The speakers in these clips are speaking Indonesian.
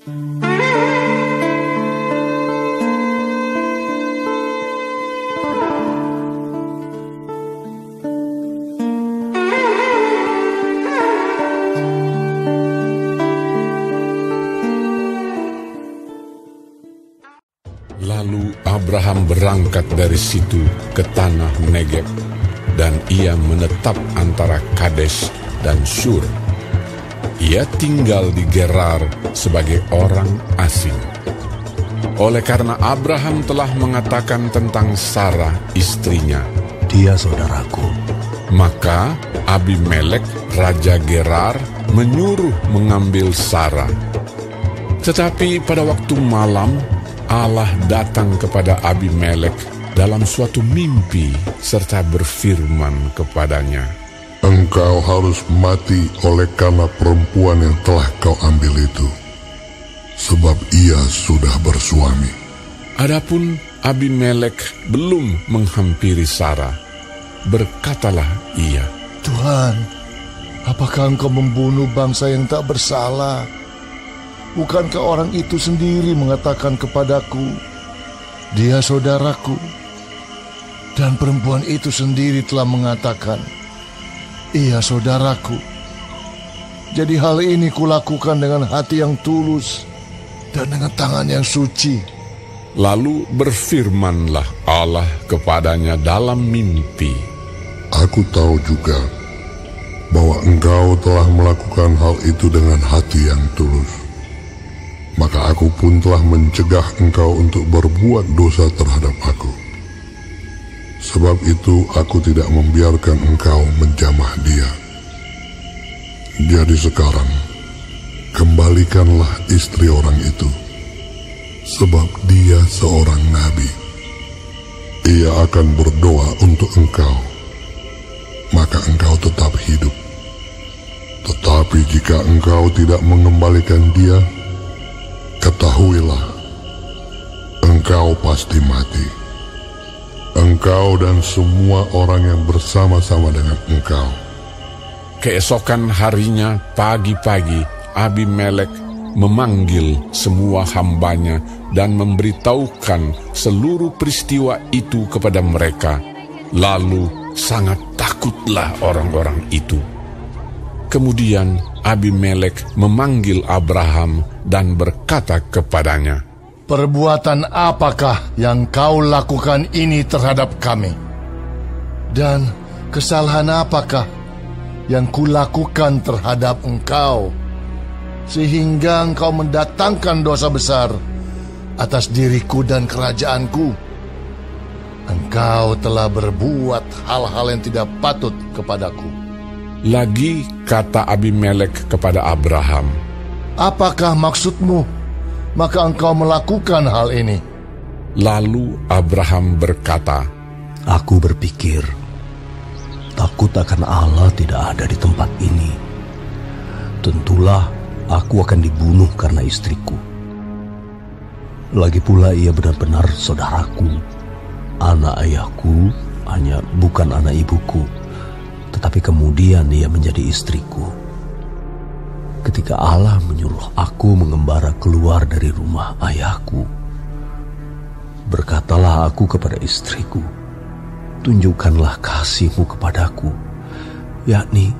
Lalu Abraham berangkat dari situ ke tanah Negeb, dan ia menetap antara Kades dan Shur. Ia tinggal di Gerar sebagai orang asing. Oleh karena Abraham telah mengatakan tentang Sarah istrinya, Dia saudaraku. maka Abimelek, Raja Gerar, menyuruh mengambil Sarah. Tetapi pada waktu malam, Allah datang kepada Abimelek dalam suatu mimpi serta berfirman kepadanya, Engkau harus mati oleh karena perempuan yang telah kau ambil itu. Sebab ia sudah bersuami. Adapun Abimelek belum menghampiri Sarah. Berkatalah ia, Tuhan, apakah engkau membunuh bangsa yang tak bersalah? Bukankah orang itu sendiri mengatakan kepadaku, dia saudaraku? Dan perempuan itu sendiri telah mengatakan, ia saudaraku. Jadi hal ini kulakukan dengan hati yang tulus dan dengan tangan yang suci. Lalu berfirmanlah Allah kepadanya dalam mimpi, Aku tahu juga bahwa engkau telah melakukan hal itu dengan hati yang tulus. Maka aku pun telah mencegah engkau untuk berbuat dosa terhadap aku. Sebab itu aku tidak membiarkan engkau menjamah dia. Jadi sekarang, kembalikanlah istri orang itu. Sebab dia seorang nabi. Ia akan berdoa untuk engkau maka engkau tetap hidup. Tetapi jika engkau tidak mengembalikan dia, ketahuilah, engkau pasti mati. Engkau dan semua orang yang bersama-sama dengan engkau. Keesokan harinya pagi-pagi Abimelek memanggil semua hambanya dan memberitahukan seluruh peristiwa itu kepada mereka. Lalu sangat takutlah orang-orang itu. Kemudian Abimelek memanggil Abraham dan berkata kepadanya, Perbuatan apakah yang kau lakukan ini terhadap kami? Dan kesalahan apakah yang kulakukan terhadap engkau? Sehingga engkau mendatangkan dosa besar atas diriku dan kerajaanku. Engkau telah berbuat hal-hal yang tidak patut kepadaku. Lagi kata Abimelek kepada Abraham, Apakah maksudmu? Maka engkau melakukan hal ini. Lalu Abraham berkata, Aku berpikir, takut akan Allah tidak ada di tempat ini. Tentulah aku akan dibunuh karena istriku. Lagi pula ia benar-benar saudaraku. Anak ayahku hanya bukan anak ibuku, tetapi kemudian ia menjadi istriku. Ketika Allah menyuruh aku mengembara keluar dari rumah ayahku, berkatalah aku kepada istriku, tunjukkanlah kasihmu kepadaku, yakni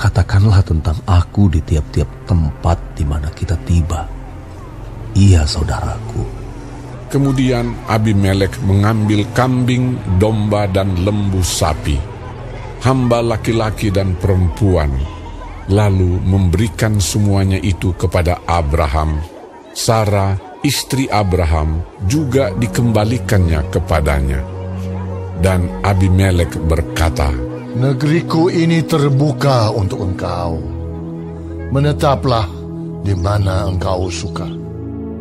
katakanlah tentang aku di tiap-tiap tempat di mana kita tiba. Ia saudaraku. Kemudian Abimelek mengambil kambing, domba, dan lembu sapi, hamba laki-laki dan perempuan, lalu memberikan semuanya itu kepada Abraham. Sarah, istri Abraham, juga dikembalikannya kepadanya. Dan Abimelek berkata, Negeriku ini terbuka untuk engkau. Menetaplah di mana engkau suka.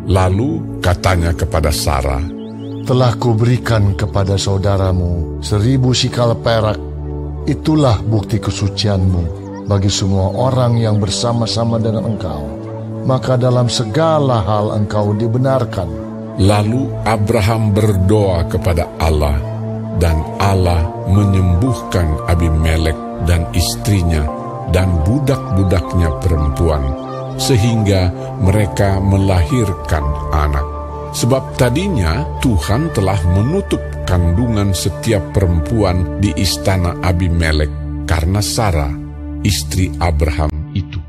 Lalu katanya kepada Sarah, Telah kuberikan kepada saudaramu seribu sikal perak. Itulah bukti kesucianmu bagi semua orang yang bersama-sama dengan engkau. Maka dalam segala hal engkau dibenarkan. Lalu Abraham berdoa kepada Allah, dan Allah menyembuhkan Abimelek dan istrinya dan budak-budaknya perempuan, sehingga mereka melahirkan anak. Sebab tadinya Tuhan telah menutup kandungan setiap perempuan di istana Abimelek karena Sarah, istri Abraham itu.